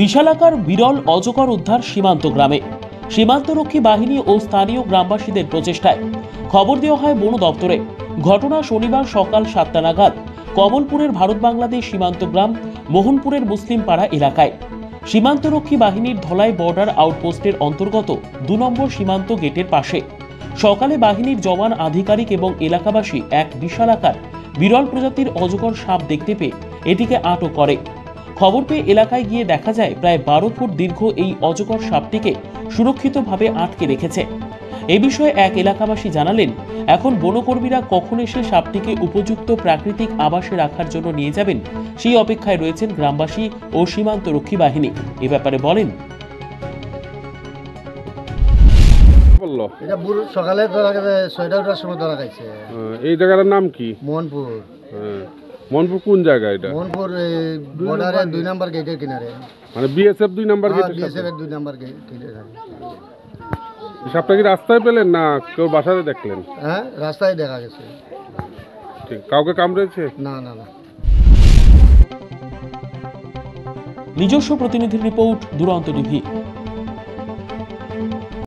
বিশালাকার বিরল অজগর উদ্ধার সীমান্ত গ্রামে। সীমান্তরক্ষী বাহিনী ও স্থানীয় গ্রামবাসীদের প্রচেষ্টায়। খবর দেওয়া হয় বন দপ্তরে। ঘটনা শনিবার সকাল সাতটা নাগাদ কমলপুরের ভারত বাংলাদেশ সীমান্ত গ্রাম, মোহনপুরের মুসলিম পাড়া এলাকায়। সীমান্তরক্ষী বাহিনীর ধলাই বর্ডার আউটপোস্টের অন্তর্গত দু নম্বর সীমান্ত গেটের পাশে। সকালে বাহিনীর জওয়ান আধিকারিক এবং এলাকাবাসী এক বিশালাকার বিরল প্রজাতির অজগর সাপ দেখতে পেয়ে এটিকে আটক করে। খবর পেয়ে এলাকায় গিয়ে দেখা যায় প্রায় বারো ফুট দীর্ঘ এই অজগর সাপটিকে সুরক্ষিতভাবে আটকে রেখেছে। এ বিষয়ে এক এলাকাবাসী জানালেন এখন বনকর্মীরা কখন এসে সাপটিকে উপযুক্ত প্রাকৃতিক আবাসে রাখার জন্য নিয়ে যাবেন সেই অপেক্ষায় রয়েছেন গ্রামবাসী ও সীমান্তরক্ষী বাহিনী। এ ব্যাপারে বলেন। বলল? এটা বুড়ো সকালে ধরা গেছে ছয়টা সময় ধরা গেছে এই জায়গাটার নাম কি? মোহনপুর। হ্যাঁ। মনপুর কোন জায়গা এটা? মোহনপুর বর্ডারে দুই নাম্বার গেটের কিনারে। মানে বিএসএফ দুই নাম্বার গেট বিএসএফ এর দুই নাম্বার গেট কিনারে সাপটা কি রাস্তায় পেলেন না কেউ বাসাতে দেখলেন? হ্যাঁ রাস্তায় দেখা গেছে। ঠিক কাউকে কামড়েছে? না না না। নিজস্ব প্রতিনিধির রিপোর্ট দুরন্ত টিভি।